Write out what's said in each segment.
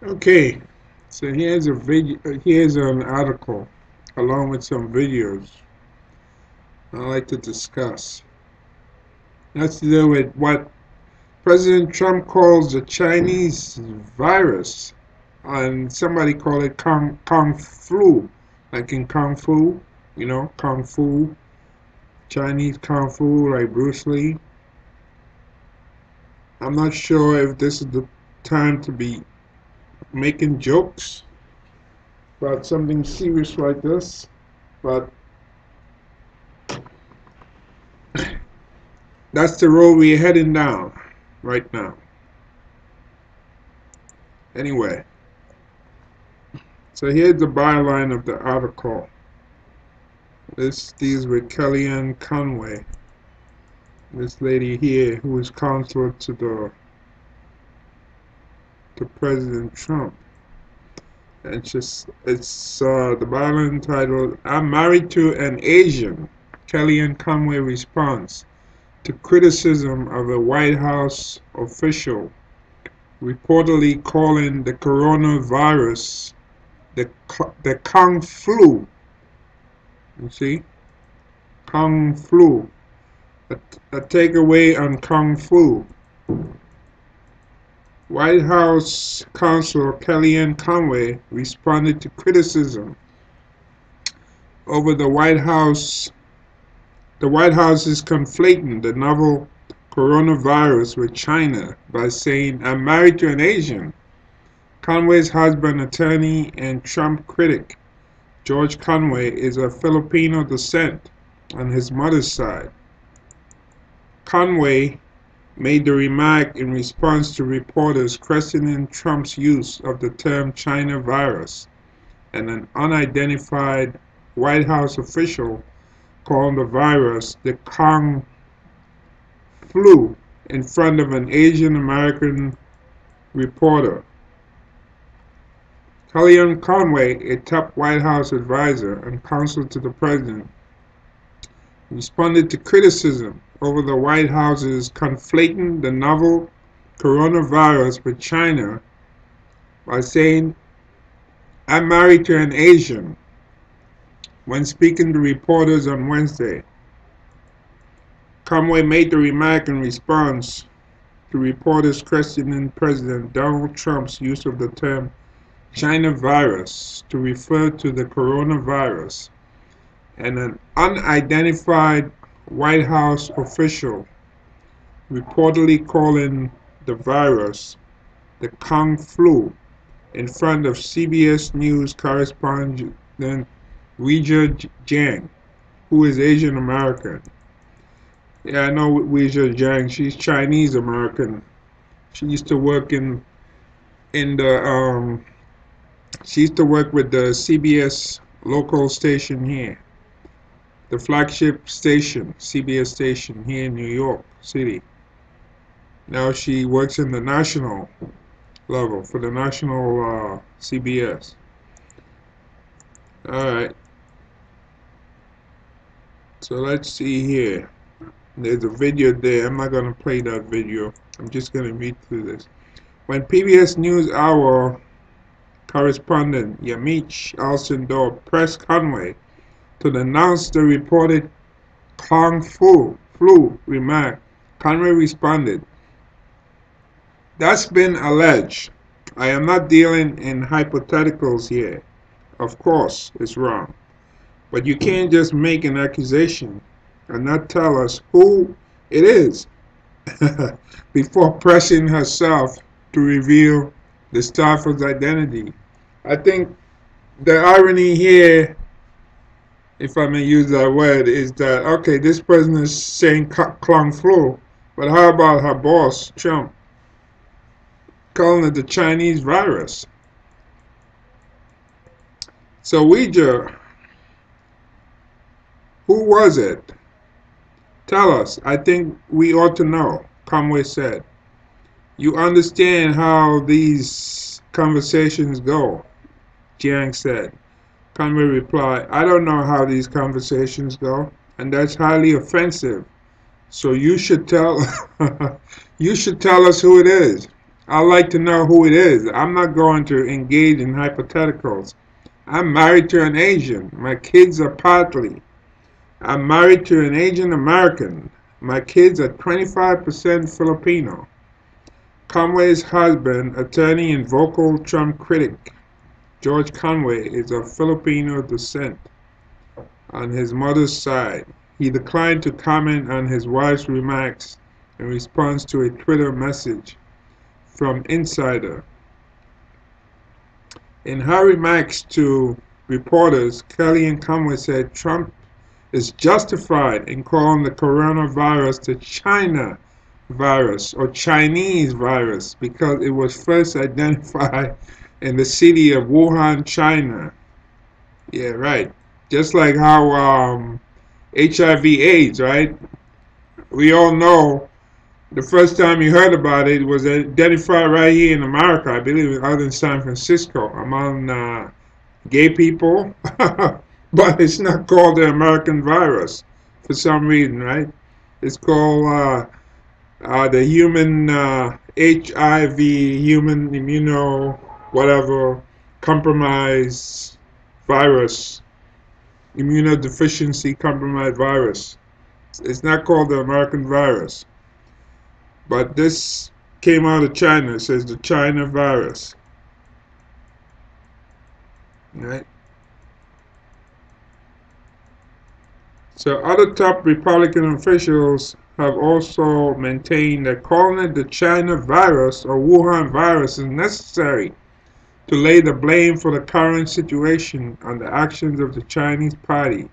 Okay, so here's a video. Here's an article along with some videos I'd like to discuss. That's to do with what President Trump calls the Chinese virus, and somebody called it Kung, Kung Flu, like in Kung Fu, you know, Kung Fu, Chinese Kung Fu, like Bruce Lee. I'm not sure if this is the time to be making jokes about something serious like this, but that's the road we're heading down right now. Anyway, so here's the byline of the article. This deals with Kellyanne Conway, this lady here who is counselor to the to President Trump. It's just, it's uh, the Bible entitled, I'm married to an Asian. Kellyanne Conway response to criticism of a White House official reportedly calling the coronavirus the, the Kung flu. You see? Kung flu. A, a takeaway on Kung flu. White House counsel Kellyanne Conway responded to criticism over the White House. The White House is conflating the novel coronavirus with China by saying, I'm married to an Asian. Conway's husband, attorney, and Trump critic, George Conway, is of Filipino descent on his mother's side. Conway made the remark in response to reporters questioning Trump's use of the term China virus and an unidentified White House official called the virus the Kong flu in front of an Asian American reporter. Kellyanne Conway, a top White House advisor and counsel to the president, responded to criticism over the White House's conflating the novel coronavirus with China by saying, I'm married to an Asian when speaking to reporters on Wednesday. Conway made the remark in response to reporters questioning President Donald Trump's use of the term China virus to refer to the coronavirus and an unidentified White House official reportedly calling the virus the Kung flu in front of CBS News correspondent Weijia Jiang, who is Asian American. Yeah, I know Weijia Jiang. She's Chinese American. She used to work in in the um. She used to work with the CBS local station here the flagship station, CBS station here in New York City. Now she works in the national level for the national uh, CBS. Alright. So let's see here. There's a video there. I'm not going to play that video. I'm just going to read through this. When PBS NewsHour correspondent Yamiche Alcindor pressed Conway to announce the reported Kung Fu flu remark, Conway responded, That's been alleged. I am not dealing in hypotheticals here. Of course, it's wrong. But you can't just make an accusation and not tell us who it is before pressing herself to reveal the staffer's identity. I think the irony here if I may use that word, is that, okay, this person is saying Kung flu, but how about her boss, Trump, calling it the Chinese virus? So Weijia, who was it? Tell us. I think we ought to know, Conway said. You understand how these conversations go, Jiang said. Conway replied, I don't know how these conversations go, and that's highly offensive. So you should tell you should tell us who it is. I'd like to know who it is. I'm not going to engage in hypotheticals. I'm married to an Asian. My kids are partly. I'm married to an Asian American. My kids are 25% Filipino. Conway's husband, attorney and vocal Trump critic, George Conway, is of Filipino descent on his mother's side. He declined to comment on his wife's remarks in response to a Twitter message from Insider. In her remarks to reporters, Kellyanne Conway said Trump is justified in calling the coronavirus the China virus or Chinese virus because it was first identified in the city of Wuhan, China. Yeah, right. Just like how um, HIV AIDS, right? We all know the first time you heard about it was identified right here in America, I believe, out in San Francisco, among uh, gay people. but it's not called the American virus for some reason, right? It's called uh, uh, the human HIV, uh, human immuno, whatever, compromise virus, immunodeficiency compromised virus. It's not called the American virus. But this came out of China. It says the China virus. Right? So other top Republican officials have also maintained that calling it the China virus or Wuhan virus is necessary to lay the blame for the current situation on the actions of the Chinese party,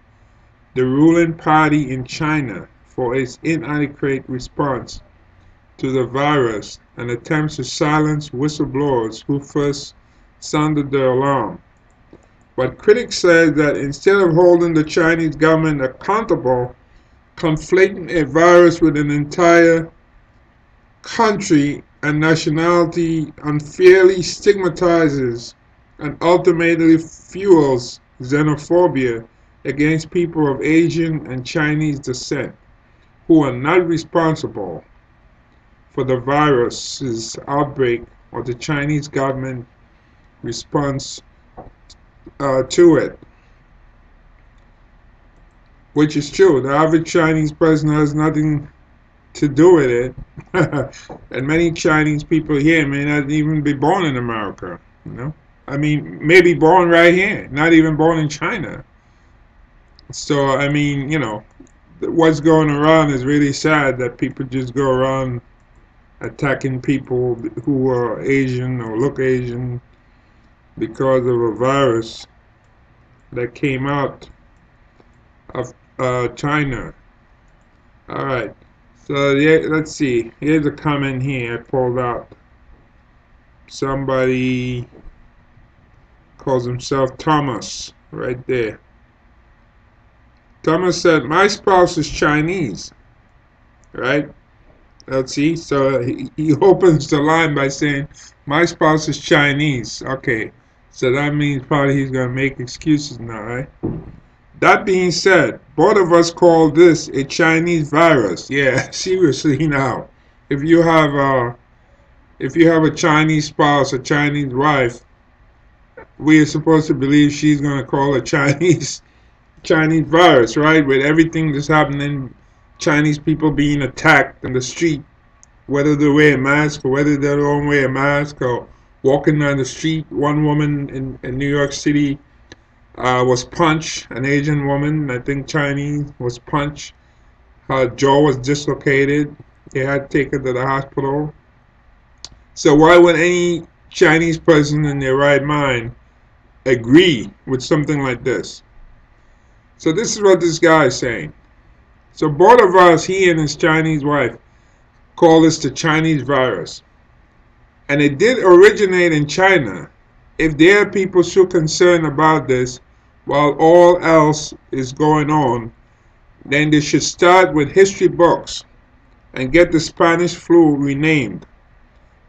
the ruling party in China, for its inadequate response to the virus and attempts to silence whistleblowers who first sounded the alarm. But critics say that instead of holding the Chinese government accountable, conflating a virus with an entire country and nationality unfairly stigmatizes and ultimately fuels xenophobia against people of Asian and Chinese descent who are not responsible for the virus's outbreak or the Chinese government response uh, to it. Which is true. The average Chinese person has nothing to do with it. and many Chinese people here may not even be born in America. You know? I mean, maybe born right here, not even born in China. So, I mean, you know, what's going around is really sad that people just go around attacking people who are Asian or look Asian because of a virus that came out of uh, China. Alright, so yeah, let's see. Here's a comment here I pulled out. Somebody calls himself Thomas right there. Thomas said, My spouse is Chinese. Right? Let's see. So he, he opens the line by saying, My spouse is Chinese. Okay. So that means probably he's to make excuses now, right? That being said, both of us call this a Chinese virus. Yeah, seriously now. If you have a, if you have a Chinese spouse, a Chinese wife, we are supposed to believe she's going to call a Chinese Chinese virus, right? With everything that's happening Chinese people being attacked in the street, whether they wear a mask or whether they don't wear a mask or walking down the street. One woman in, in New York City uh, was punched, an Asian woman, I think Chinese, was punched. Her jaw was dislocated. They had to take her to the hospital. So why would any Chinese person in their right mind agree with something like this? So this is what this guy is saying. So both of us, he and his Chinese wife, call this the Chinese virus. And it did originate in China. If there are people so concerned about this, while all else is going on, then they should start with history books and get the Spanish flu renamed,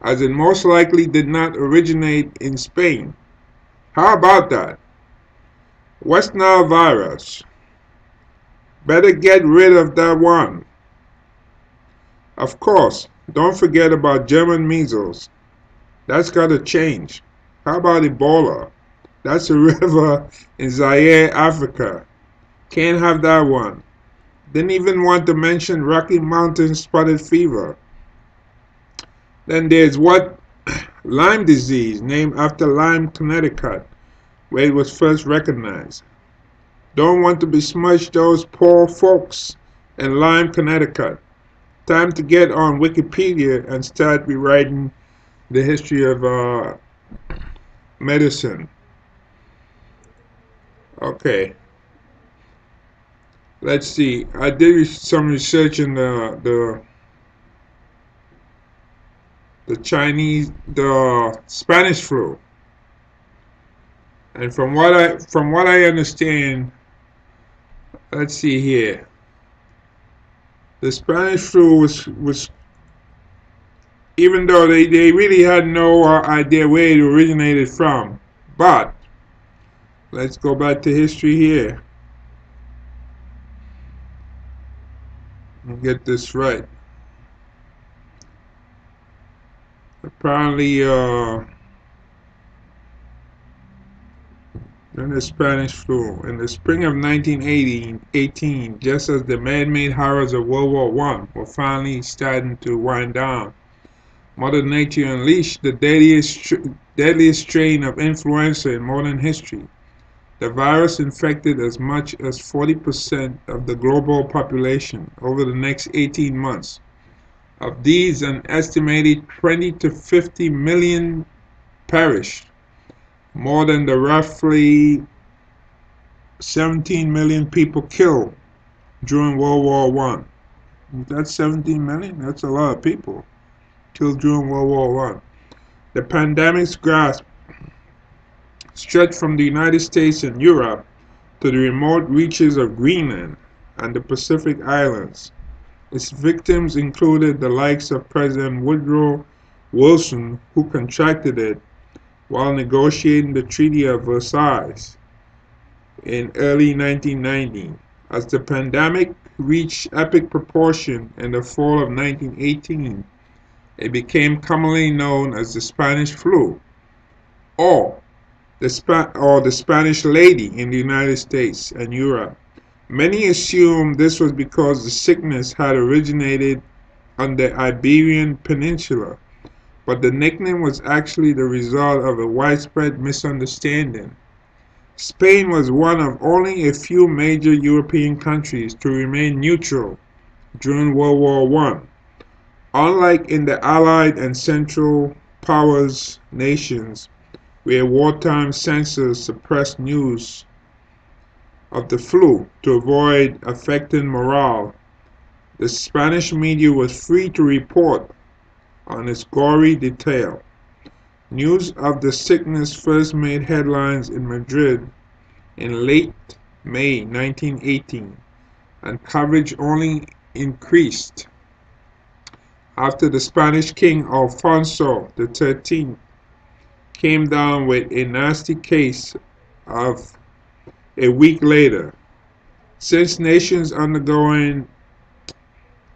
as it most likely did not originate in Spain. How about that? West Nile virus. Better get rid of that one. Of course, don't forget about German measles That's got to change. How about Ebola? That's a river in Zaire, Africa. Can't have that one. Didn't even want to mention Rocky Mountain spotted fever. Then there's what? Lyme disease, named after Lyme, Connecticut, where it was first recognized. Don't want to besmirch those poor folks in Lyme, Connecticut. Time to get on Wikipedia and start rewriting the history of uh, medicine. Okay. Let's see. I did some research in the the the Chinese the Spanish flu. And from what I from what I understand, let's see here. The Spanish flu was was even though they, they really had no uh, idea where it originated from. But let's go back to history here. And get this right. Apparently, uh, during the Spanish flu, in the spring of 1918, just as the man-made horrors of World War I were finally starting to wind down, Mother Nature unleashed the deadliest, deadliest strain of influenza in modern history. The virus infected as much as 40% of the global population over the next 18 months. Of these, an estimated 20 to 50 million perished, more than the roughly 17 million people killed during World War One. That's 17 million? That's a lot of people killed during World War I. The pandemic's grasp stretched from the United States and Europe to the remote reaches of Greenland and the Pacific Islands. Its victims included the likes of President Woodrow Wilson, who contracted it while negotiating the Treaty of Versailles in early 1990. As the pandemic reached epic proportion in the fall of 1918, it became commonly known as the Spanish flu or the, Spa or the Spanish lady in the United States and Europe. Many assumed this was because the sickness had originated on the Iberian Peninsula, but the nickname was actually the result of a widespread misunderstanding. Spain was one of only a few major European countries to remain neutral during World War I. Unlike in the Allied and Central Powers nations, where wartime censors suppressed news of the flu to avoid affecting morale, the Spanish media was free to report on its gory detail. News of the sickness first made headlines in Madrid in late May 1918, and coverage only increased after the Spanish king Alfonso XIII came down with a nasty case of a week later. Since nations undergoing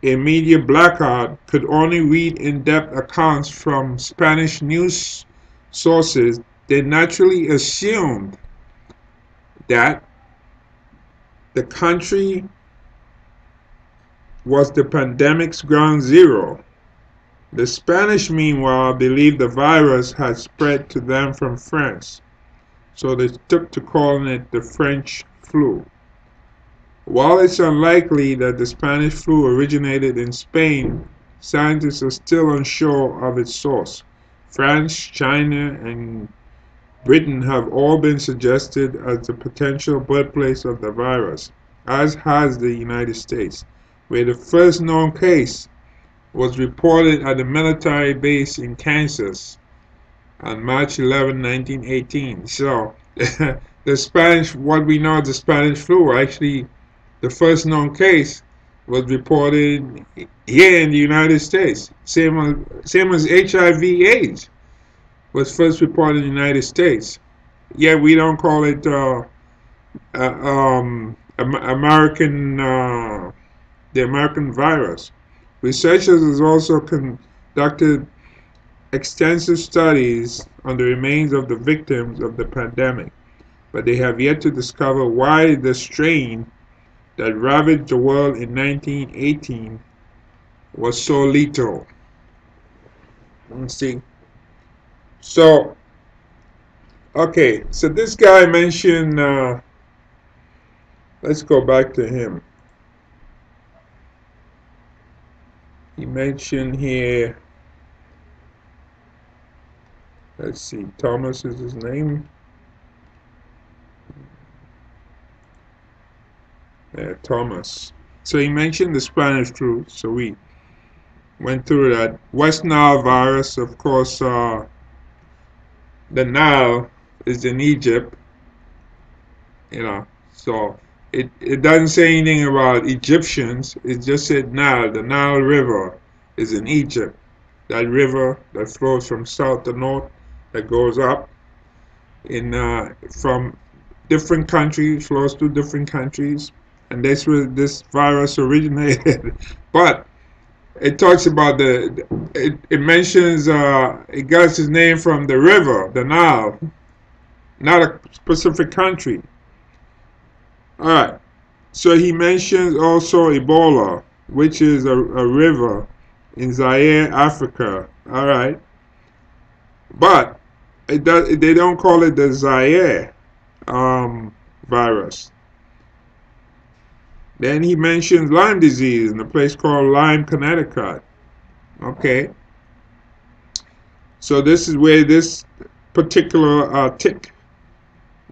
a media blackout could only read in-depth accounts from Spanish news sources, they naturally assumed that the country was the pandemic's ground zero the Spanish, meanwhile, believed the virus had spread to them from France, so they took to calling it the French flu. While it's unlikely that the Spanish flu originated in Spain, scientists are still unsure of its source. France, China, and Britain have all been suggested as the potential birthplace of the virus, as has the United States, where the first known case was reported at a military base in Kansas on March 11, 1918. So, the Spanish, what we know as the Spanish flu, actually, the first known case was reported here in the United States. Same as, same as HIV/AIDS was first reported in the United States. Yet we don't call it uh, uh, um, American, uh, the American virus. Researchers have also conducted extensive studies on the remains of the victims of the pandemic, but they have yet to discover why the strain that ravaged the world in 1918 was so lethal. Let's see. So, okay, so this guy mentioned, uh, let's go back to him. He mentioned here, let's see, Thomas is his name. Yeah, Thomas. So he mentioned the Spanish flu, so we went through that. West Nile virus, of course, uh, the Nile is in Egypt, you know, so it, it doesn't say anything about Egyptians, it just said Nile, the Nile River is in Egypt. That river that flows from south to north, that goes up in uh, from different countries, flows through different countries, and that's where this virus originated. but it talks about the, it, it mentions, uh, it got its name from the river, the Nile, not a specific country. All right. So he mentions also Ebola, which is a, a river in Zaire, Africa. All right. But it does, they don't call it the Zaire um, virus. Then he mentions Lyme disease in a place called Lyme, Connecticut. Okay. So this is where this particular uh, tick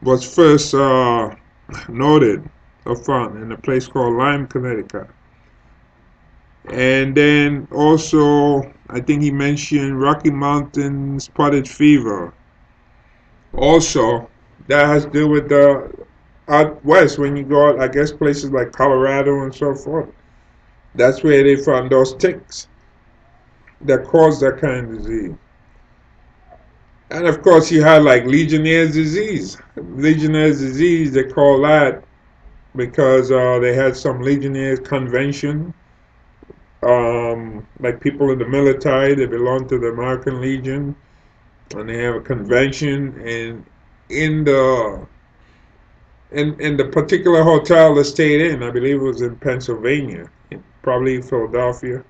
was first uh, noted found in a place called Lyme, Connecticut. And then also, I think he mentioned Rocky Mountain spotted fever. Also, that has to do with the out west when you go out, I guess places like Colorado and so forth. That's where they found those ticks that cause that kind of disease. And of course, you had like Legionnaire's disease. Legionnaire's disease, they call that because uh, they had some Legionnaires convention. Um, like people in the military, they belong to the American Legion, and they have a convention. And in the in in the particular hotel they stayed in, I believe it was in Pennsylvania, probably Philadelphia,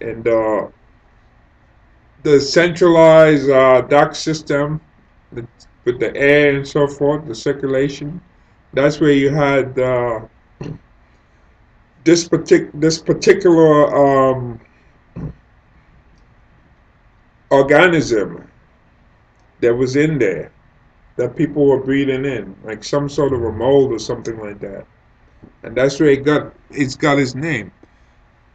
and uh, the centralized uh, duct system with the air and so forth, the circulation. That's where you had uh, this partic this particular um, organism that was in there that people were breathing in, like some sort of a mold or something like that. And that's where it got it's got his name.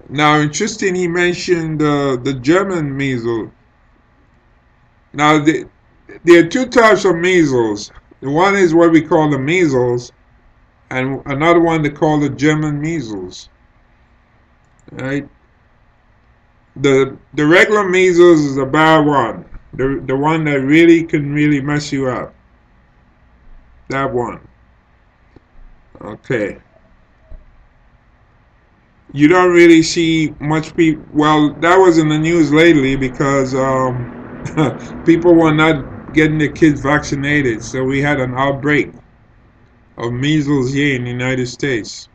Now, interesting, he mentioned uh, the German measles. Now, the, there are two types of measles. The one is what we call the measles, and another one they call the German measles. Right? The the regular measles is a bad one. The the one that really can really mess you up. That one. Okay. You don't really see much people. Well, that was in the news lately because um, people were not getting their kids vaccinated. So we had an outbreak of measles here in the United States.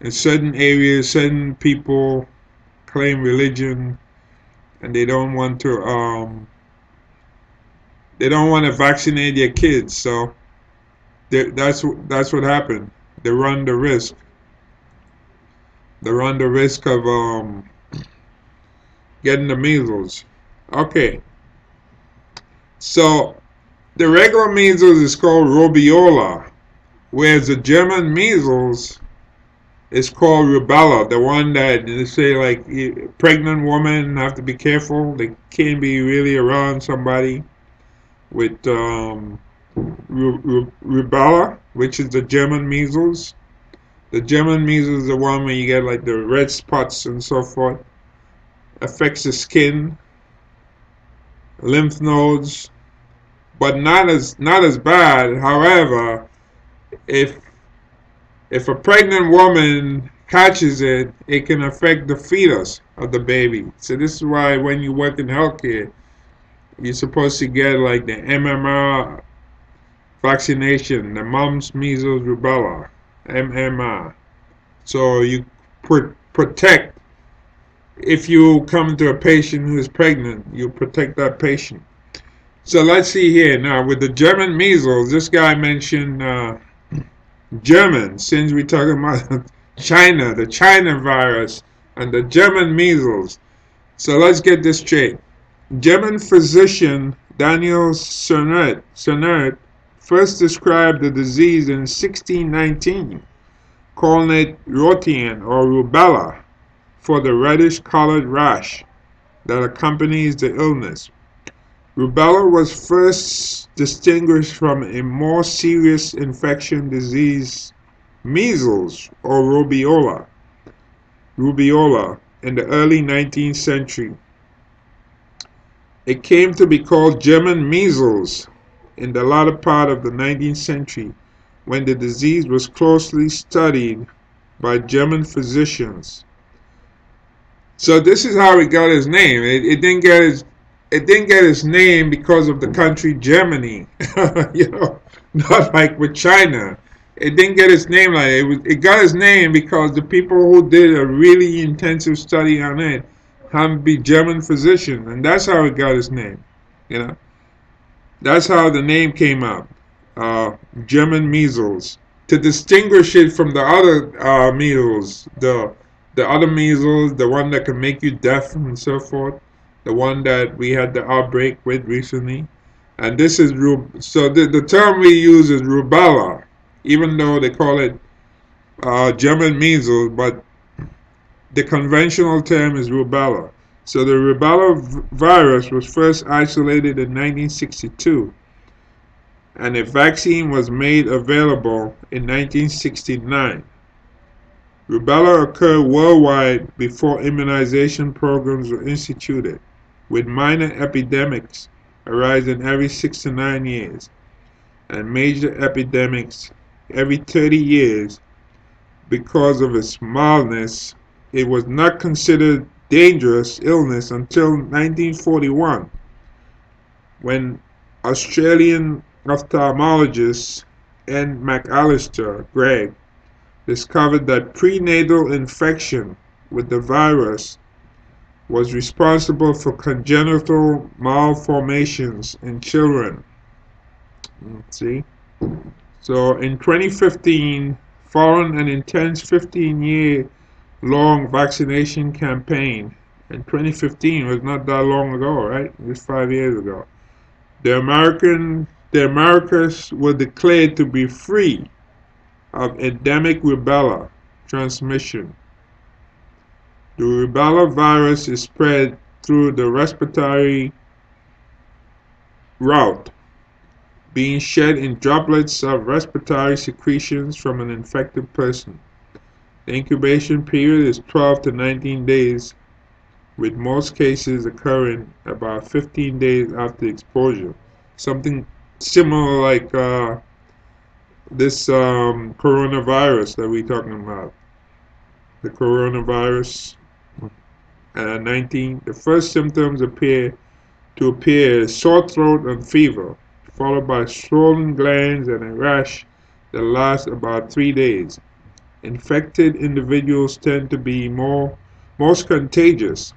In certain areas, certain people claim religion and they don't want to um, they don't want to vaccinate their kids, so that's that's what happened. They run the risk. They run the risk of um, getting the measles. Okay. So the regular measles is called rubeola, whereas the German measles is called rubella. The one that they say like pregnant women have to be careful. They can't be really around somebody with um, rubella, which is the German measles. The German measles is the one where you get like the red spots and so forth. Affects the skin, lymph nodes, but not as not as bad. However, if if a pregnant woman catches it, it can affect the fetus of the baby. So this is why when you work in healthcare, you're supposed to get like the MMR vaccination, the mumps, measles, rubella, MMR. So you put, protect, if you come to a patient who is pregnant, you protect that patient. So let's see here now with the German measles. This guy mentioned uh, German, since we're talking about China, the China virus, and the German measles. So let's get this straight. German physician Daniel Sennert, Sennert first described the disease in 1619, calling it Röthen or rubella for the reddish colored rash that accompanies the illness. Rubella was first distinguished from a more serious infection disease, measles or rubeola, rubeola in the early 19th century. It came to be called German measles in the latter part of the 19th century when the disease was closely studied by German physicians. So this is how it got its name. It, it didn't get its it didn't get its name because of the country Germany, you know, not like with China. It didn't get its name like it. It, was, it got its name because the people who did a really intensive study on it happened to be German physicians, and that's how it got its name. You know, that's how the name came up. Uh, German measles to distinguish it from the other uh, measles, the the other measles, the one that can make you deaf and so forth the one that we had the outbreak with recently. And this is, rub. so the, the term we use is rubella, even though they call it uh, German measles, but the conventional term is rubella. So the rubella virus was first isolated in 1962 and a vaccine was made available in 1969. Rubella occurred worldwide before immunization programs were instituted with minor epidemics arising every six to nine years, and major epidemics every 30 years because of its mildness. It was not considered dangerous illness until 1941 when Australian ophthalmologist N. McAlister Gregg discovered that prenatal infection with the virus was responsible for congenital malformations in children. See? So in 2015, following an intense 15-year long vaccination campaign, and 2015 was not that long ago, right? Was five years ago. The American, the Americas were declared to be free of endemic rubella transmission the rubella virus is spread through the respiratory route, being shed in droplets of respiratory secretions from an infected person. The incubation period is 12 to 19 days, with most cases occurring about 15 days after exposure. Something similar like uh, this um, coronavirus that we're talking about. The coronavirus uh, 19, the first symptoms appear to appear sore throat and fever, followed by swollen glands and a rash that lasts about three days. Infected individuals tend to be more most contagious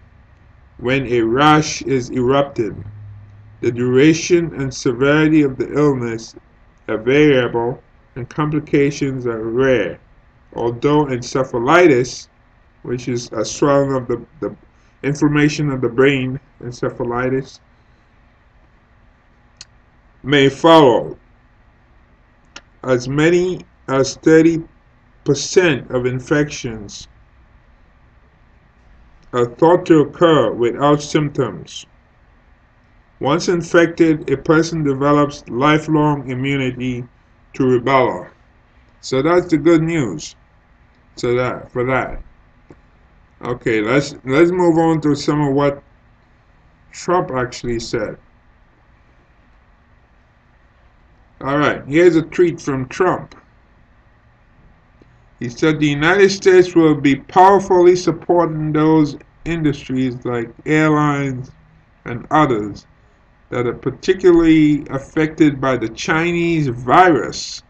when a rash is erupted. The duration and severity of the illness are variable and complications are rare. Although encephalitis, which is a swelling of the, the inflammation of the brain, encephalitis, may follow. As many as 30% of infections are thought to occur without symptoms. Once infected, a person develops lifelong immunity to rubella. So that's the good news. So that for that. Okay, let's let's move on to some of what Trump actually said. All right, here's a tweet from Trump. He said the United States will be powerfully supporting those industries like airlines and others that are particularly affected by the Chinese virus.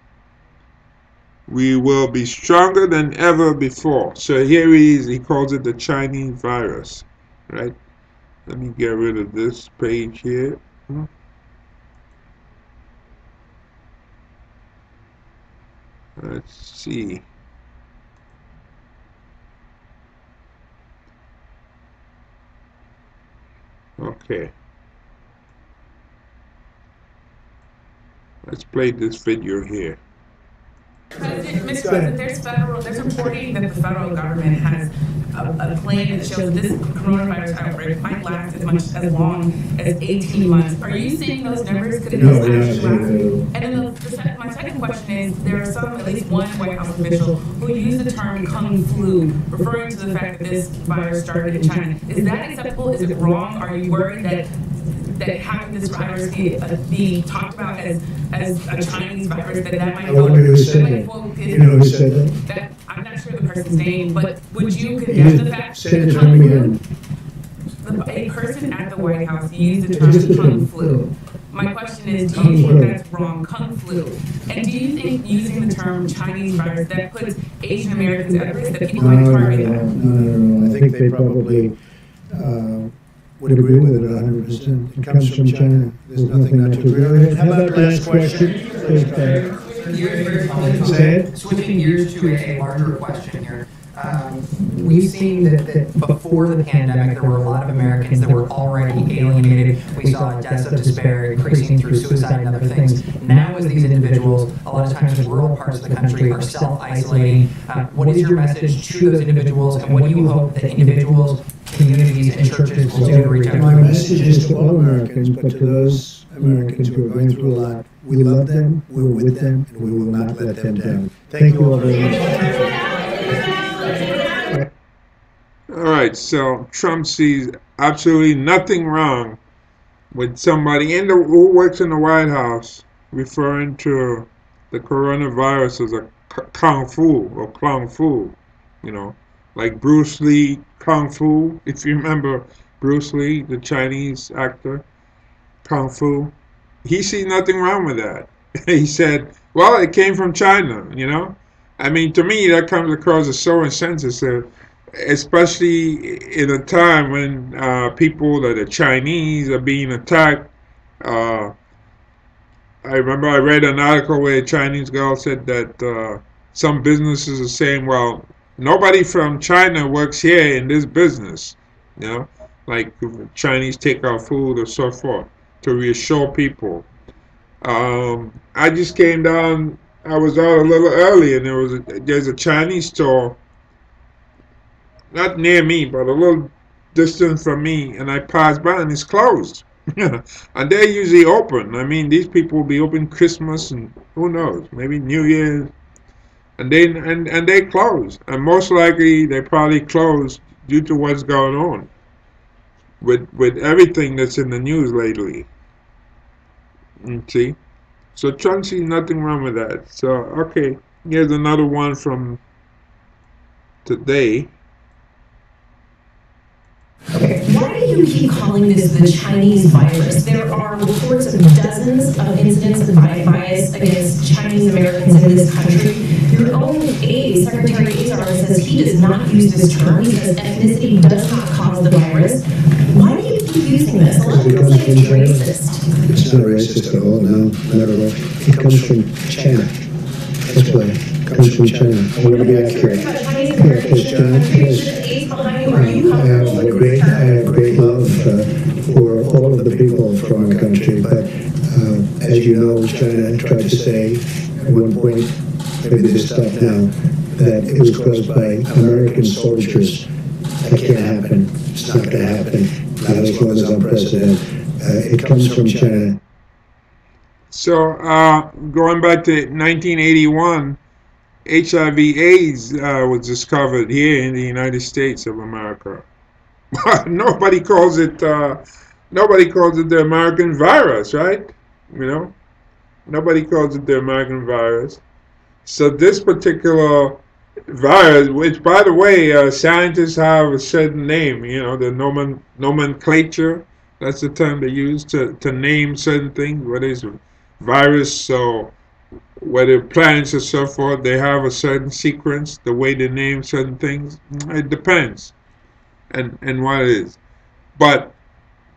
We will be stronger than ever before. So here he is, he calls it the Chinese virus, right? Let me get rid of this page here. Let's see. Okay. Let's play this video here. President, Mr. President, there's federal, there's reporting that the federal government has a, a plan that shows this coronavirus outbreak might last as much, as long as eighteen months. Are you seeing those numbers? Could it No, actually we're not last? seeing And then the, the sec- my second question is, there are some, at least one White House official who used the term kung flu, referring to the fact that this virus started in China. Is that acceptable? Is it wrong? Are you worried that that having this virus be, uh, be talked about as, as a Chinese virus, that that might I wonder who said might that. vote You know who said that? that, I'm not sure the person's name, but would you condemn the fact that the the term kung again. flu, the- a person at the White House used the term the kung term. flu? My question is, do you think that's wrong, kung flu? And do you think using the term Chinese virus, that puts Asian Americans at risk, that people No, might no, target no, no, no, no. I think they probably uh, would agree with it a hundred percent. It comes from China. There's nothing not to agree with. How about the last question? Please, Pat. Say it. Switching gears to a larger question here. Um, We've seen that, that before the pandemic, there were a lot of Americans that were already alienated. We saw deaths of despair increasing through suicide and other things. Now, as these individuals, a lot of times in rural parts of the country, are self-isolating, uh, what is your message to those individuals, and what do you hope that individuals, communities, and churches will do to reach out? My message is to all Americans, but to those Americans who are going through a lot, we love them, we're with them, and we will not let them down. Thank you all very much. All right, so Trump sees absolutely nothing wrong with somebody in the who works in the White House referring to the coronavirus as a k- kung fu or kung fu, you know, like Bruce Lee kung fu. If you remember Bruce Lee, the Chinese actor, kung fu, he sees nothing wrong with that. he said, "Well, it came from China," you know. I mean, to me, that comes across as so insensitive especially in a time when uh, people that are Chinese are being attacked. Uh, I remember I read an article where a Chinese girl said that uh, some businesses are saying, well, nobody from China works here in this business, you know, like Chinese take our food or so forth, to reassure people. Um, I just came down, I was out a little early and there was a, there's a Chinese store not near me, but a little distance from me, and I passed by and it's closed. and they're usually open. I mean, these people will be open Christmas and who knows, maybe New Year's, and they and and they close. And most likely they probably close due to what's going on with with everything that's in the news lately. You see, so Trump sees nothing wrong with that. So okay, here's another one from today. Why do you keep calling this the Chinese virus? There are reports of dozens of incidents of bi- bias against Chinese Americans in this country. Your own aide, Secretary Azar, says he does not use this term. He says ethnicity does not cause the virus. Why do you keep using this? A lot of people say it's racist. It's not racist at all, no, not at all. It comes from China. That's why, it comes from China. I want to be accurate. About Chinese Here, Americans, please, John, I'm pretty please. sure the aides behind you, are you I have a great, I have for all of the people from our country, but uh, as you know, China tried to say at one point, maybe they stopped now, that it was caused by American soldiers. That can't happen. It's not going to happen. Not as long as I'm president. Uh, it comes from China. So, uh, going back to 1981, HIV/AIDS uh, was discovered here in the United States of America. nobody calls it. Uh, nobody calls it the American virus, right? You know, nobody calls it the American virus. So this particular virus, which by the way, uh, scientists have a certain name, you know, the nomen, nomenclature, that's the term they use to, to name certain things, what is virus, so whether plants or so forth, they have a certain sequence, the way they name certain things, it depends, and, and what it is. But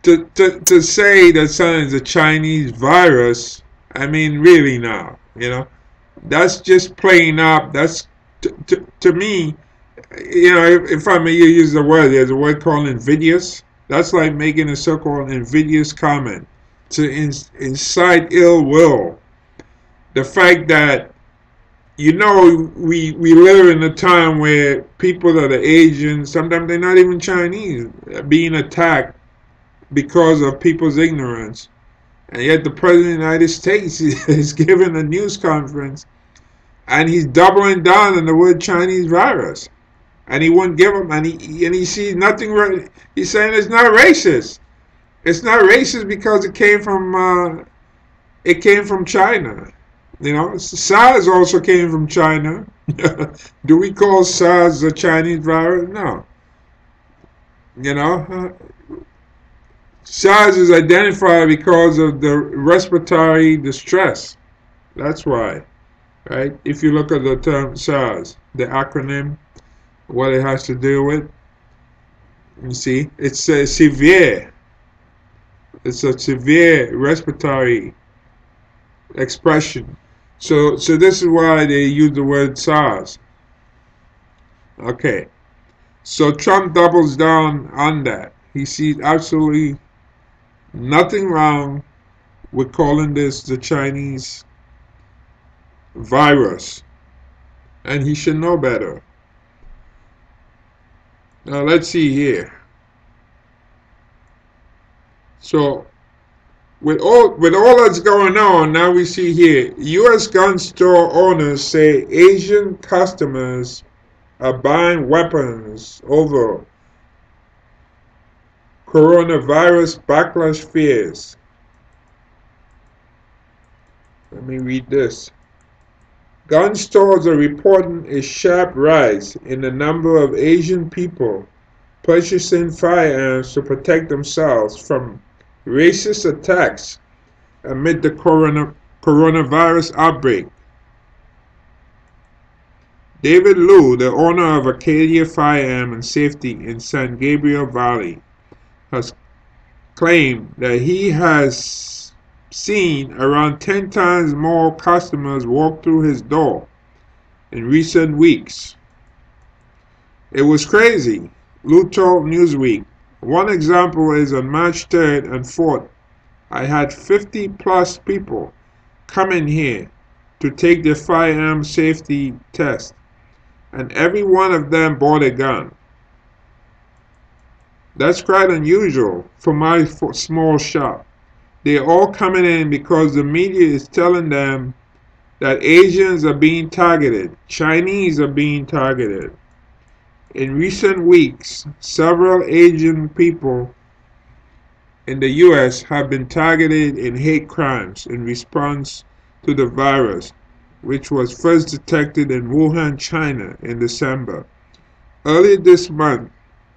to, to, to say that something is a Chinese virus, I mean, really now, you know, that's just playing up. That's to, to, to me, you know, if, if I may use the word, there's a word called invidious. That's like making a so-called invidious comment to in, incite ill will. The fact that you know we we live in a time where people that are Asian, sometimes they're not even Chinese, being attacked because of people's ignorance. And yet the President of the United States is giving a news conference and he's doubling down on the word Chinese virus. And he wouldn't give them, and he, and he sees nothing, he's saying it's not racist. It's not racist because it came from, uh, it came from China. You know, SARS also came from China. Do we call SARS a Chinese virus? No. You know, uh, SARS is identified because of the respiratory distress. That's why, right? If you look at the term SARS, the acronym, what it has to do with, you see, it's a severe. It's a severe respiratory expression. So, so this is why they use the word SARS. Okay. So Trump doubles down on that. He sees absolutely nothing wrong with calling this the Chinese virus. And he should know better. Now let's see here. So with all with all that's going on, now we see here, US gun store owners say Asian customers are buying weapons over Coronavirus backlash fears. Let me read this. Gun stores are reporting a sharp rise in the number of Asian people purchasing firearms to protect themselves from racist attacks amid the corona, coronavirus outbreak. David Liu, the owner of Arcadia Firearm and Safety in San Gabriel Valley, has claimed that he has seen around 10 times more customers walk through his door in recent weeks. It was crazy, Liu told Newsweek. One example is on March 3rd and 4th, I had 50 plus people come in here to take their firearm safety test, and every one of them bought a gun. That's quite unusual for my small shop. They're all coming in because the media is telling them that Asians are being targeted, Chinese are being targeted. In recent weeks, several Asian people in the US have been targeted in hate crimes in response to the virus, which was first detected in Wuhan, China in December. Earlier this month,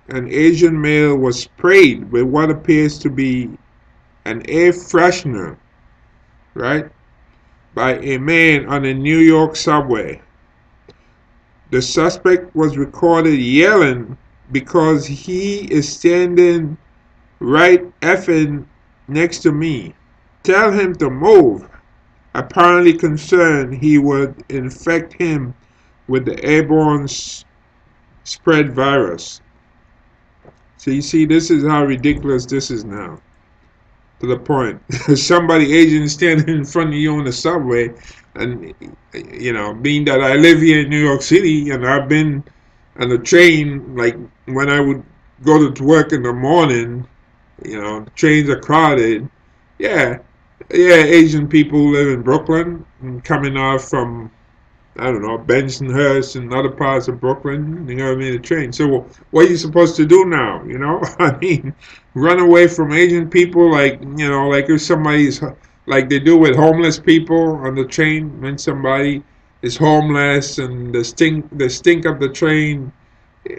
an Asian male was sprayed with what appears to be an air freshener, right, by a man on a New York subway. The suspect was recorded yelling because he is standing right effing next to me. Tell him to move. Apparently concerned he would infect him with the airborne spread virus. So you see, this is how ridiculous this is now. To the point, somebody Asian standing in front of you on the subway, and you know, being that I live here in New York City, and I've been on the train, like when I would go to work in the morning, you know, trains are crowded. Yeah, yeah, Asian people live in Brooklyn, coming off from I don't know, Bensonhurst and other parts of Brooklyn, you know what I mean, the train. So what are you supposed to do now, you know? I mean, run away from Asian people like, you know, like if somebody's, like they do with homeless people on the train when somebody is homeless and the stink the stink of the train.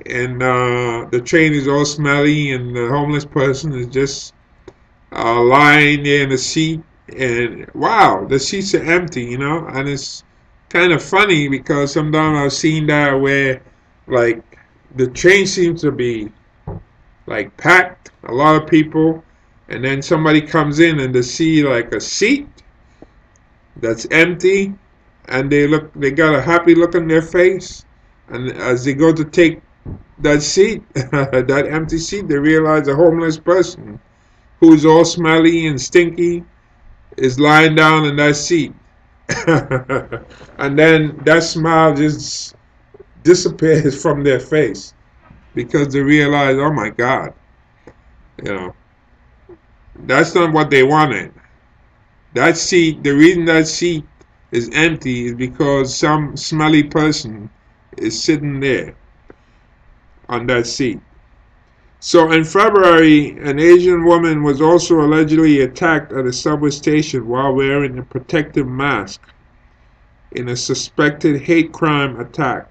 And uh, the train is all smelly and the homeless person is just uh, lying there in the seat. And wow the seats are empty you know? And it's kind of funny because sometimes I've seen that where like the train seems to be like packed. A lot of people and then somebody comes in and they see like a seat that's empty and they look they got a happy look on their face. And as they go to take that seat that empty seat they realize a homeless person who's all smelly and stinky is lying down in that seat. And then that smile just disappears from their face because they realize oh my god you know that's not what they wanted that seat the reason that seat is empty is because some smelly person is sitting there on that seat. So in February, an Asian woman was also allegedly attacked at a subway station while wearing a protective mask in a suspected hate crime attack.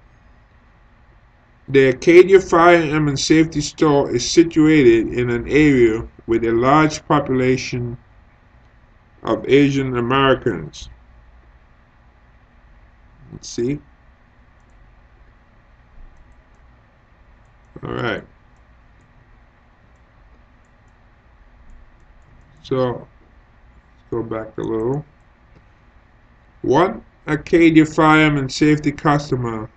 The Arcadia Fire and Safety Store is situated in an area with a large population of Asian Americans. Let's see. All right. So, let's go back a little. One Arcadia Firearm and Safety customer,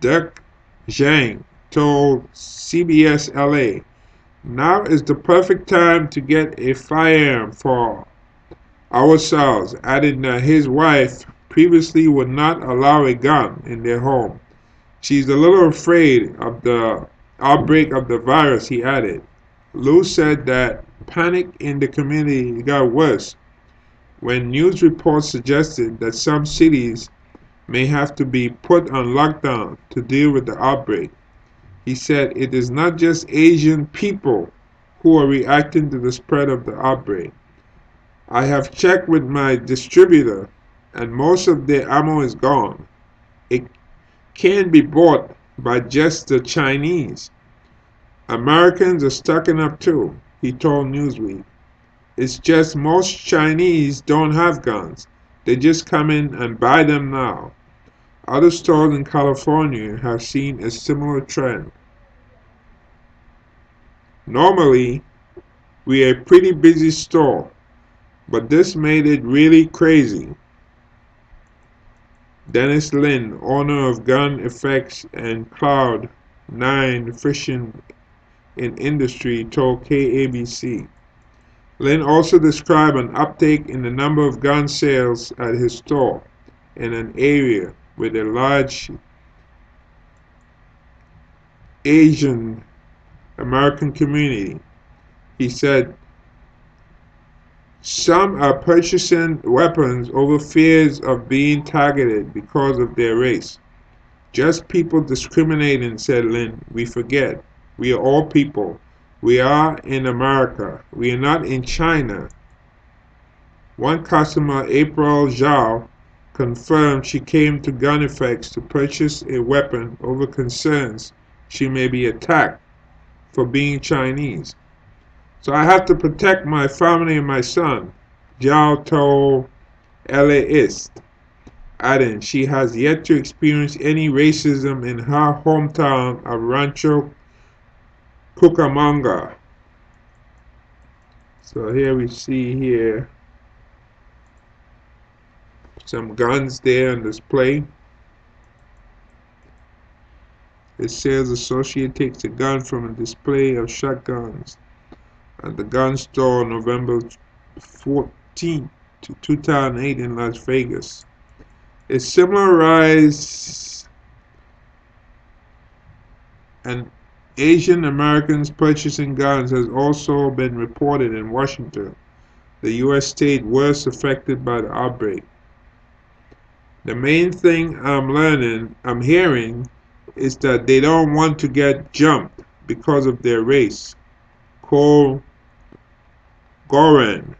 Dirk Zhang, told CBS LA, now is the perfect time to get a firearm for ourselves, adding that his wife previously would not allow a gun in their home. She's a little afraid of the outbreak of the virus, he added. Liu said that panic in the community got worse when news reports suggested that some cities may have to be put on lockdown to deal with the outbreak. He said it is not just Asian people who are reacting to the spread of the outbreak. I have checked with my distributor and most of their ammo is gone. It can be bought by just the Chinese. Americans are stocking up too, he told Newsweek. It's just most Chinese don't have guns. They just come in and buy them now. Other stores in California have seen a similar trend. Normally, we are a pretty busy store, but this made it really crazy. Dennis Lin, owner of Gun Effects and Cloud 9 Fishing in Industry, told KABC. Lin also described an uptake in the number of gun sales at his store in an area with a large Asian American community. He said some are purchasing weapons over fears of being targeted because of their race. Just people discriminating, said Lin. We forget. We are all people. We are in America. We are not in China. One customer, April Zhao, confirmed she came to Gun Effects to purchase a weapon over concerns she may be attacked for being Chinese. So I have to protect my family and my son, Zhao told LAist, adding she has yet to experience any racism in her hometown of Rancho Cucamonga. So here we see here some guns there on display. It says associate takes a gun from a display of shotguns at the gun store November 14, 2008 in Las Vegas. A similar rise and Asian Americans purchasing guns has also been reported in Washington, the U.S. state worst affected by the outbreak. The main thing I'm learning, I'm hearing, is that they don't want to get jumped because of their race. Cole Goran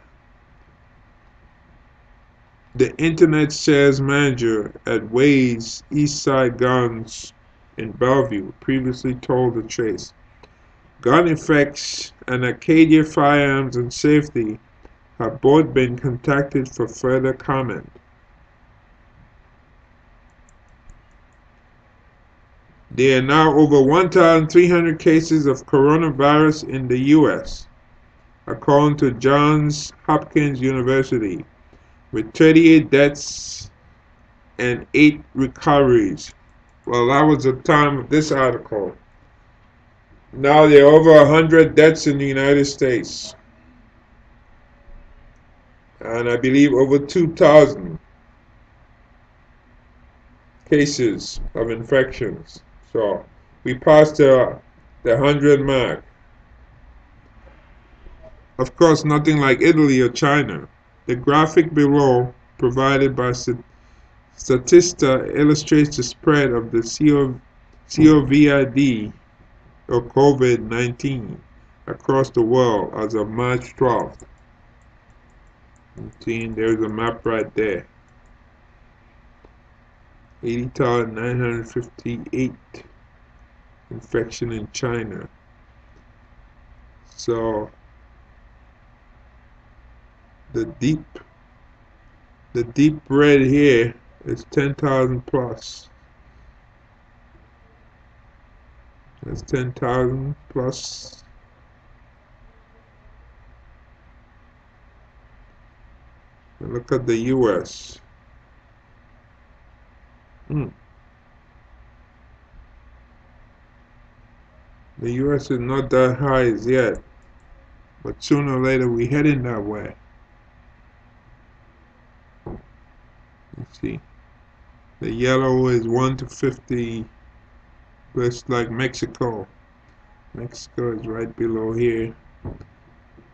the internet sales manager at Wade's East Side Guns in Bellevue previously told the Trace. Gun Effects and Arcadia Firearms and Safety have both been contacted for further comment. There are now over 1,300 cases of coronavirus in the U.S., according to Johns Hopkins University, with 38 deaths and 8 recoveries. Well, that was the time of this article. Now there are over 100 deaths in the United States. And I believe over 2,000 cases of infections. So we passed the, the 100 mark. Of course, nothing like Italy or China. The graphic below, provided by Statista, illustrates the spread of the COVID or COVID-19 across the world as of March 12th. See, there's a map right there. 80,958 infection in China. So the deep the deep red here is 10,000 plus. That's 10,000 plus. And look at the US. Hmm. The US is not that high as yet, but sooner or later we heading that way. Let's see. The yellow is 1 to 50, just like Mexico. Mexico is right below here.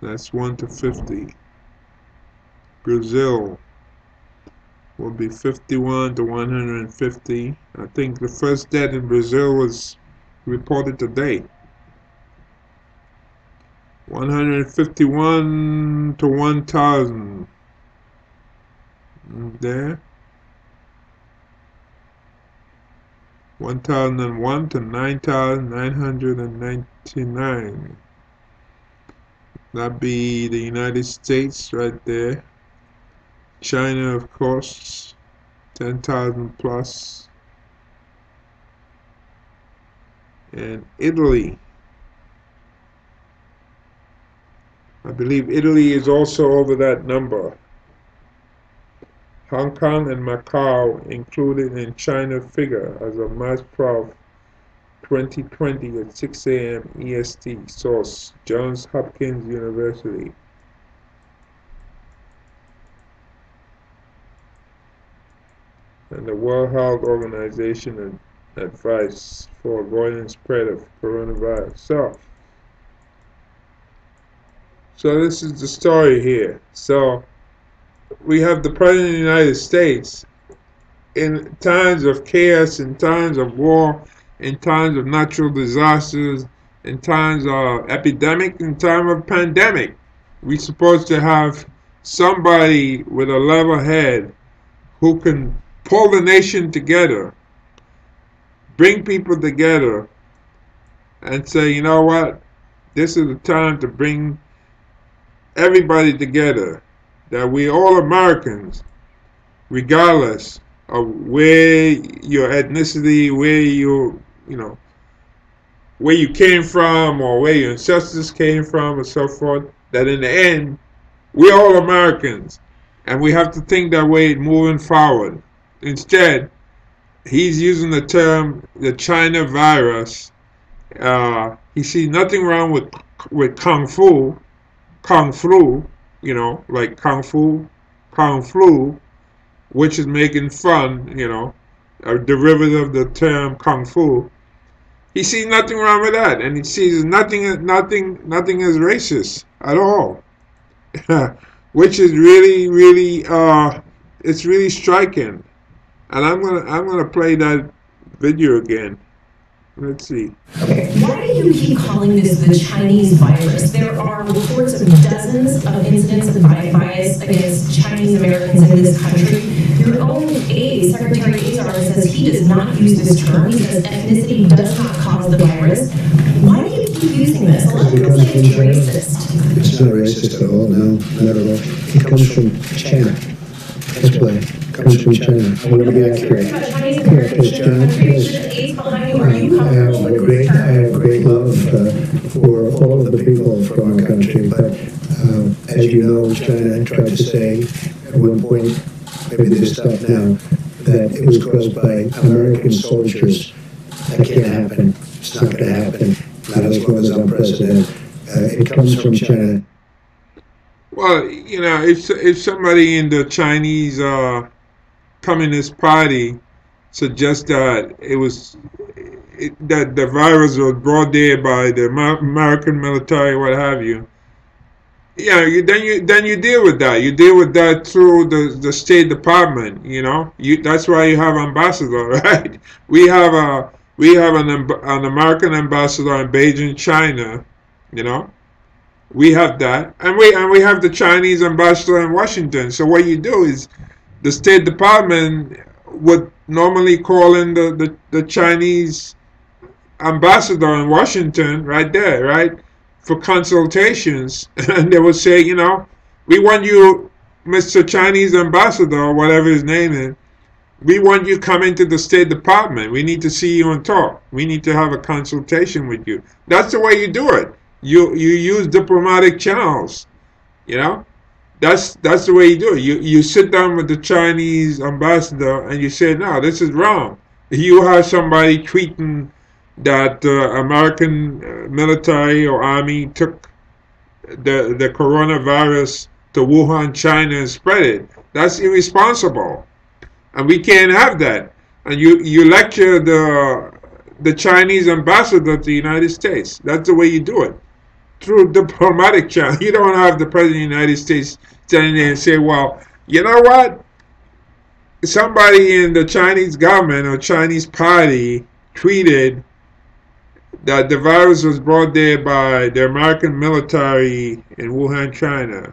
That's 1 to 50. Brazil will be 51 to 150. I think the first death in Brazil was reported today. 151 to 1,000. There. 1001 to 9999. That'd be the United States right there. China, of course, 10,000 plus. And Italy. I believe Italy is also over that number. Hong Kong and Macau included in China figure as of March 12, 2020 at 6 a.m. EST. Source, Johns Hopkins University. And the World Health Organization advice for avoiding spread of coronavirus. So, so this is the story here. So, we have the President of the United States in times of chaos, in times of war, in times of natural disasters, in times of epidemic, in time of pandemic. We're supposed to have somebody with a level head who can pull the nation together, bring people together, and say, you know what, this is the time to bring everybody together that we all Americans, regardless of where your ethnicity, where you, you know, where you came from or where your ancestors came from and so forth, that in the end, we're all Americans. And we have to think that way moving forward. Instead, he's using the term the China virus. Uh, he sees nothing wrong with with kung fu, kung flu, you know, like Kung Fu, Kung Flu, which is making fun, you know, a derivative of the term Kung Fu. He sees nothing wrong with that, and he sees nothing, nothing, nothing as racist at all, which is really, really, uh, it's really striking. And I'm gonna, I'm gonna play that video again. Let's see. Okay. Why do you keep calling this the Chinese virus? There are reports of dozens of incidents of bias against Chinese Americans in this country. Your own aide, Secretary Azar, says he does not use this term. He says ethnicity does not cause the virus. Why do you keep using this? A lot of people say it's racist. It's not racist at all, no, not at all. It comes from China. That's why, it comes from China. I want to be accurate. About Chinese Americans in the country, should the aides behind you, are you I have a great, I have great love uh, for all of the people from our country, but uh, as you know, China tried to say at one point, maybe they stopped now, that it was caused by American soldiers. That can't happen. It's not going to happen, not as long as I'm president. Uh, It comes from China. Well, you know, if if somebody in the Chinese uh, Communist Party suggests that it was it, that the virus was brought there by the American military, what have you, yeah, you, then you then you deal with that. You deal with that through the the State Department. You know, you that's why you have ambassador, right? We have a we have an an American ambassador in Beijing, China. You know, we have that, and we and we have the Chinese ambassador in Washington. So what you do is, the State Department would normally call in the the, the Chinese ambassador in Washington, right there, right, for consultations, and they would say, you know, we want you, Mr. Chinese ambassador, whatever his name is. We want you come into the State Department. We need to see you and talk. We need to have a consultation with you. That's the way you do it. You you use diplomatic channels. You know, that's that's the way you do it. You you sit down with the Chinese ambassador and you say, no, this is wrong. You have somebody tweeting that uh, American uh, military or army took the the coronavirus to Wuhan, China, and spread it. That's irresponsible, and we can't have that. And you you lecture the the Chinese ambassador to the United States. That's the way you do it through diplomatic channel. You don't have the president of the United States standing there and say, "Well, you know what? Somebody in the Chinese government or Chinese party tweeted that the virus was brought there by the American military in Wuhan, China.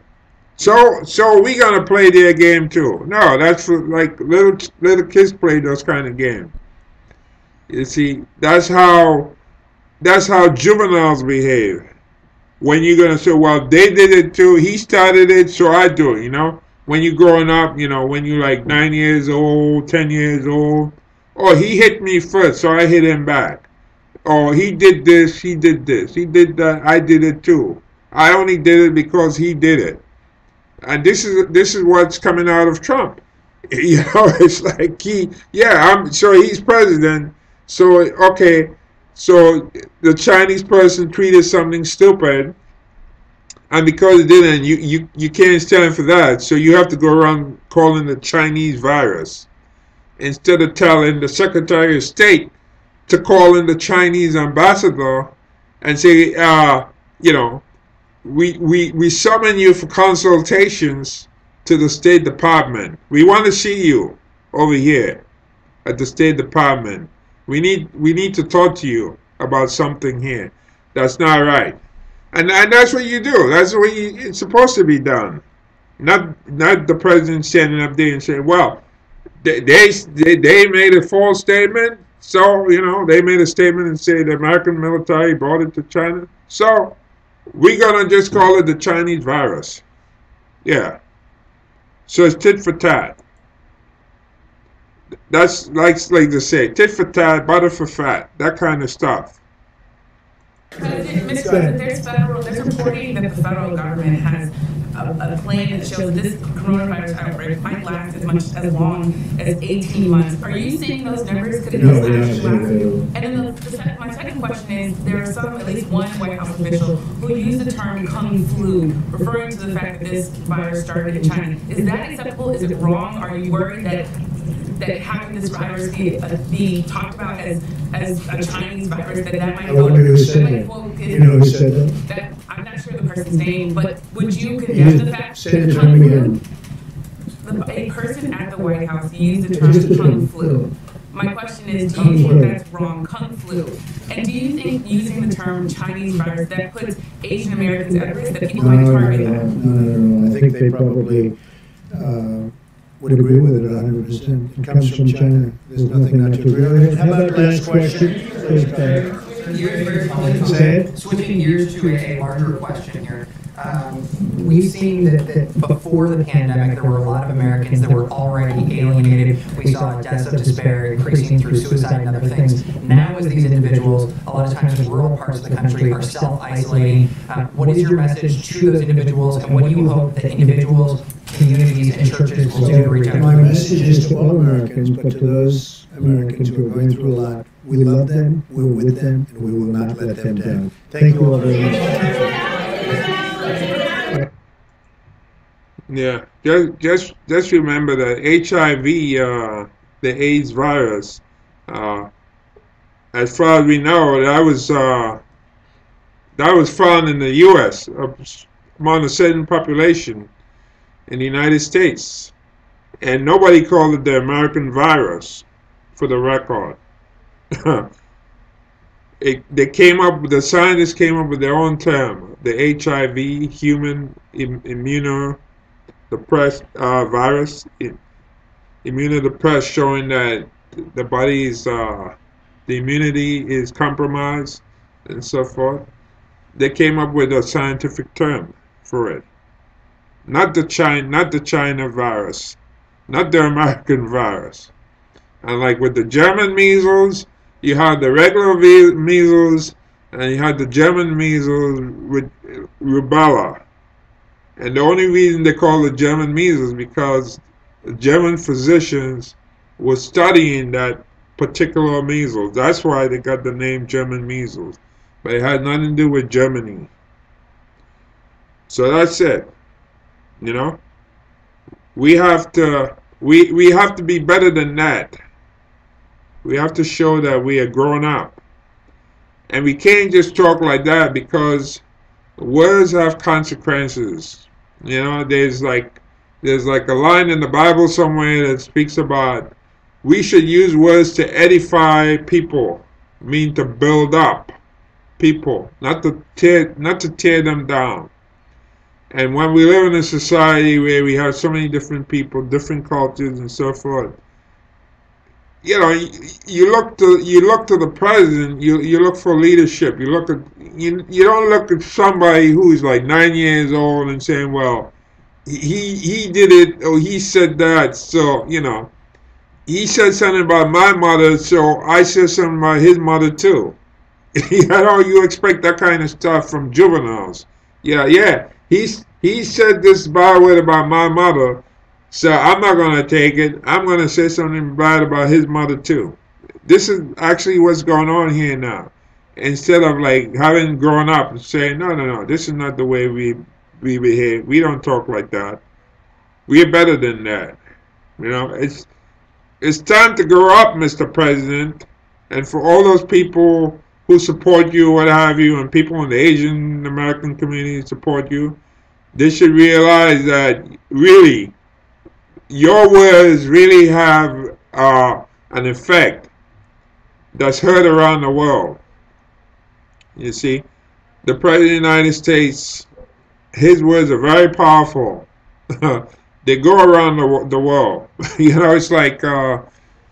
So, so we gonna play their game too? No, that's like little little kids play those kind of games. You see, that's how that's how juveniles behave. When you're gonna say, well, they did it too, he started it, so I do it. You know, when you're growing up, you know, when you're like nine years old, ten years old, oh, he hit me first, so I hit him back oh, he did this, he did this, he did that, I did it too. I only did it because he did it. And this is this is what's coming out of Trump. You know, it's like he, yeah, I'm so he's president. So okay, so the Chinese person tweeted something stupid, and because it didn't, you you you can't stand for that. So you have to go around calling the Chinese virus instead of telling the Secretary of State to call in the Chinese ambassador and say, uh, you know, we, we, we summon you for consultations to the State Department. We want to see you over here at the State Department. We need we need to talk to you about something here. That's not right. And, and that's what you do. That's what you, it's supposed to be done. Not not the president standing up there and saying, well, they, they, they made a false statement. So, you know, they made a statement and say the American military brought it to China. So, we're to just call it the Chinese virus. Yeah. So it's tit for tat. That's like like to say, tit for tat, butter for fat, that kind of stuff. President, Mr. President, there's federal, there's reporting that the federal government has a, a plan that shows this coronavirus outbreak might last as much as long as 18 months. Are you seeing those numbers? Could it No, last? we're not seeing those. And then the, the my second question is, there are some, at least one White House official who used the term kung flu, referring to the fact that this virus started in China. Is that acceptable? Is it wrong? Are you worried that that having this virus be, uh, be talked about as, as a Chinese virus, that that might I wonder who said that that. might quote- You know who said that? that, I'm not sure the person's name, but would you condemn the fact that the kung flu, a person at the White House used the term kung flu? My question is, do you think that's wrong, kung flu? And do you think using the term Chinese virus, that puts Asian Americans at risk, that people might target no, them? no, no, no. I think they probably, uh, would agree with it hundred percent. It comes from China. There's nothing not to agree with. How about the last question? Please, Pat. Say it. Switching gears to a larger question here. Um, we've seen that, that before the pandemic, there were a lot of Americans that were already alienated. We saw deaths of despair increasing through suicide and other things. Now, as these individuals, a lot of times in rural parts of the country, are self-isolating. Um, what is your message to those individuals, and what do you hope that individuals, communities, and churches will do to reach out? My message is to all Americans, but to those Americans who are going through a lot, we love them, we're with them, and we will not let them down. Thank you all very much. Yeah, just just just remember that HIV, uh, the AIDS virus, uh, as far as we know, that was uh, that was found in the U.S. uh, among a certain population in the United States, and nobody called it the American virus, for the record. it, they came up, the scientists came up with their own term, the HIV, human Im- immuno depressed uh, virus, immunodepressed, showing that the body's uh, the immunity is compromised and so forth. They came up with a scientific term for it. Not the China, not the China virus, not the American virus. And like with the German measles, you had the regular measles, and you had the German measles with rubella. And the only reason they call it German measles because German physicians were studying that particular measles. That's why they got the name German measles. But it had nothing to do with Germany. So that's it. You know? We have to we we have to be better than that. We have to show that we are grown up. And we can't just talk like that because words have consequences. You know, there's like there's like a line in the Bible somewhere that speaks about we should use words to edify people, mean to build up people, not to tear not to tear them down. And when we live in a society where we have so many different people, different cultures and so forth, you know, you, look to you look to the president. You you look for leadership. You look at you you don't look at somebody who's like nine years old and saying, well, he he did it or he said that. So you know, he said something about my mother, so I said something about his mother too. you know, you expect that kind of stuff from juveniles. Yeah, yeah. He's he said this bad word about my mother. So I'm not going to take it. I'm going to say something bad about his mother too. This is actually what's going on here now. Instead of like having grown up and saying, no, no, no, this is not the way we we behave. We don't talk like that. We're better than that. You know, it's it's time to grow up, Mr. President, and for all those people who support you, what have you, and people in the Asian American community support you, they should realize that really your words really have uh, an effect that's heard around the world. You see, the President of the United States, his words are very powerful. they go around the, the world. you know, it's like uh,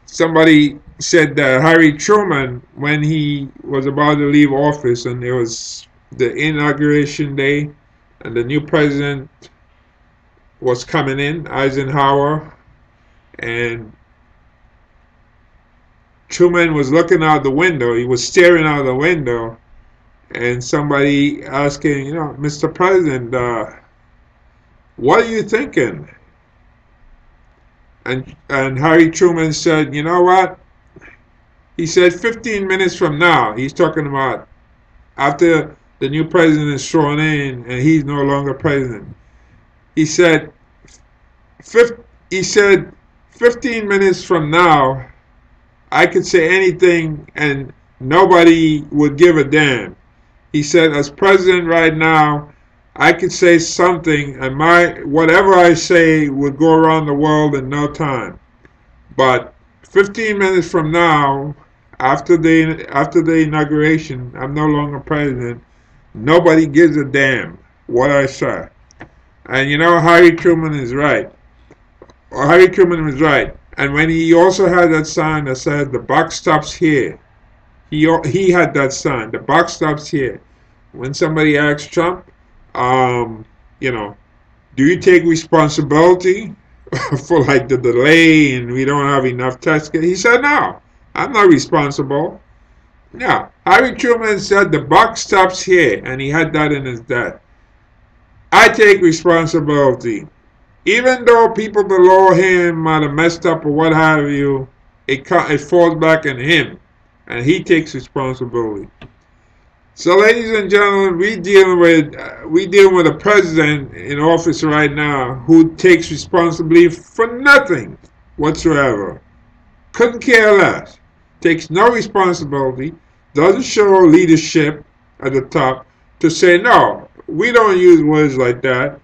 somebody said that Harry Truman, when he was about to leave office and it was the inauguration day and the new president was coming in, Eisenhower, and Truman was looking out the window. He was staring out the window, and somebody asking, you know, Mr. President, uh, what are you thinking? And and Harry Truman said, you know what? He said 15 minutes from now. He's talking about after the new president is sworn in and he's no longer president he said, he said, 15 minutes from now, I could say anything and nobody would give a damn. He said, as president right now, I could say something and my whatever I say would go around the world in no time. But 15 minutes from now, after the after the inauguration, I'm no longer president. Nobody gives a damn what I say. And you know, Harry Truman is right. Harry Truman was right. And when he also had that sign that said the buck stops here, he he had that sign. The buck stops here. When somebody asked Trump, um, you know, do you take responsibility for like the delay and we don't have enough tests? He said, no, I'm not responsible. No, Harry Truman said the buck stops here, and he had that in his death. I take responsibility. Even though people below him might have messed up or what have you, it, it falls back on him, and he takes responsibility. So, ladies and gentlemen, we deal with uh, we deal with a president in office right now who takes responsibility for nothing whatsoever. Couldn't care less. Takes no responsibility. Doesn't show leadership at the top to say no. We don't use words like that.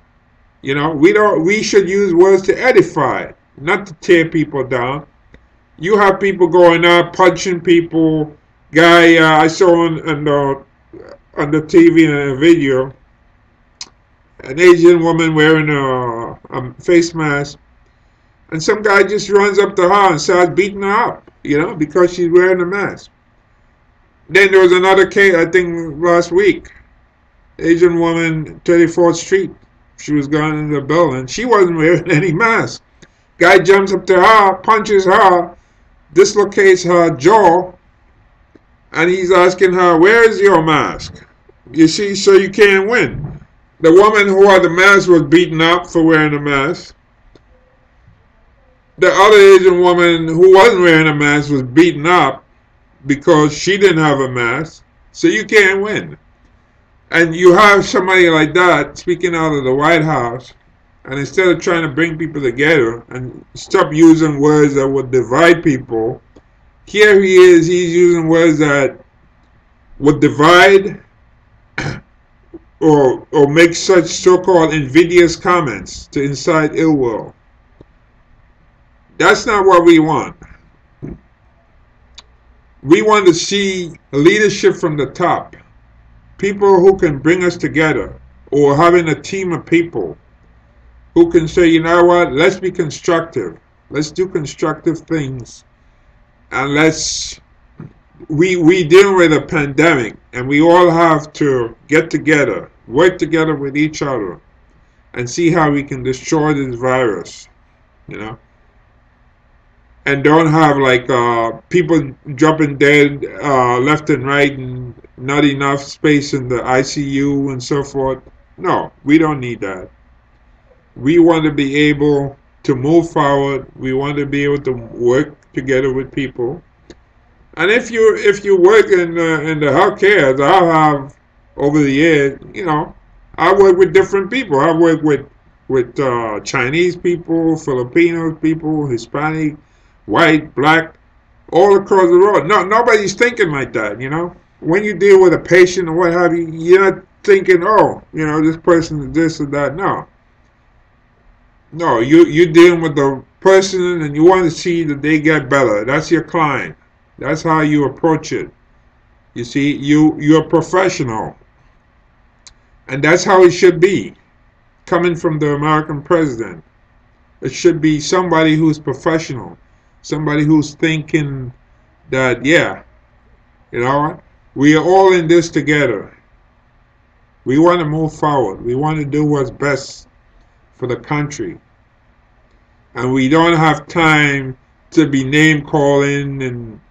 You know, we don't. We should use words to edify, not to tear people down. You have people going out punching people. Guy uh, I saw on, on the on the TV and a video, an Asian woman wearing a, a face mask, and some guy just runs up to her and starts beating her up, you know, because she's wearing a mask. Then there was another case, I think last week, Asian woman, 34th Street. She was going in the building. She wasn't wearing any mask. Guy jumps up to her, punches her, dislocates her jaw, and he's asking her, Where is your mask? You see, so you can't win. The woman who had the mask was beaten up for wearing a mask. The other Asian woman who wasn't wearing a mask was beaten up because she didn't have a mask. So you can't win. And you have somebody like that speaking out of the White House, and instead of trying to bring people together and stop using words that would divide people, here he is, he's using words that would divide or or make such so-called invidious comments to incite ill will. That's not what we want. We want to see leadership from the top. People who can bring us together or having a team of people who can say, you know what, let's be constructive. Let's do constructive things. And let's we we deal with a pandemic and we all have to get together, work together with each other and see how we can destroy this virus, you know and don't have like uh, people dropping dead uh, left and right and not enough space in the ICU and so forth. No, we don't need that. We want to be able to move forward. We want to be able to work together with people. And if you if you work in uh, in the healthcare, as I have over the years, you know, I work with different people. I work with with uh, Chinese people, Filipino people, Hispanic, white, black, all across the road. No, nobody's thinking like that, you know. When you deal with a patient or what have you, you're not thinking, oh, you know, this person is this or that. No. No, you you're dealing with the person and you want to see that they get better. That's your client. That's how you approach it. You see, you you're a professional. And that's how it should be. Coming from the American president. It should be somebody who's professional somebody who's thinking that, yeah, you know, we are all in this together. We want to move forward. We want to do what's best for the country. And we don't have time to be name calling and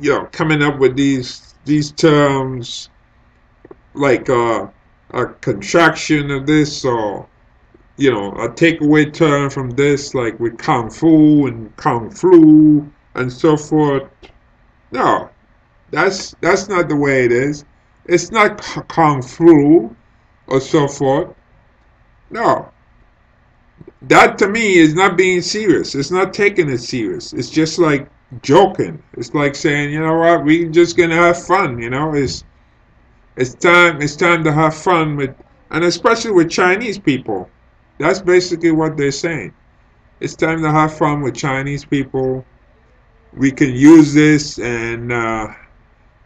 you know coming up with these these terms like uh, a contraction of this or you know, a takeaway term from this, like with kung fu and kung flu and so forth. No, that's that's not the way it is. It's not kung flu or so forth. No, that to me is not being serious. It's not taking it serious. It's just like joking. It's like saying, you know what, we're just gonna have fun. You know, it's it's time. It's time to have fun with, and especially with Chinese people that's basically what they're saying. It's time to have fun with Chinese people. We can use this and uh,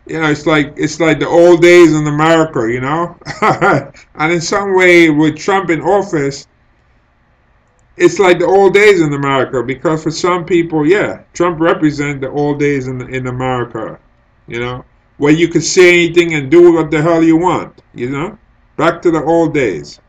you know, it's like it's like the old days in America, you know. and in some way, with Trump in office, it's like the old days in America because for some people, yeah, Trump represents the old days in in America, you know, where you could say anything and do what the hell you want, you know, back to the old days.